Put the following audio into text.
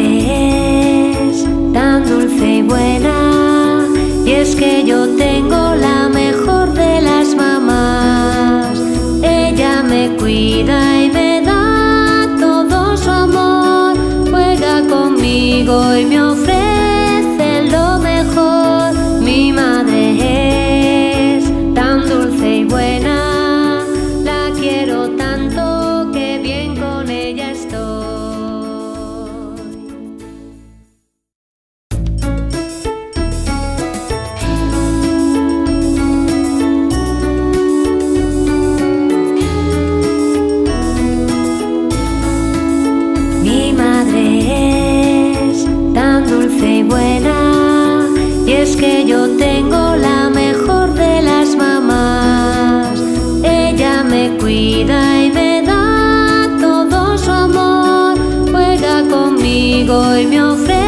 es tan dulce y buena. Y es que yo tengo la mejor de las mamás. Ella me cuida y me da todo su amor. Juega conmigo y me y buena, y es que yo tengo la mejor de las mamás. Ella me cuida y me da todo su amor, juega conmigo y me ofrece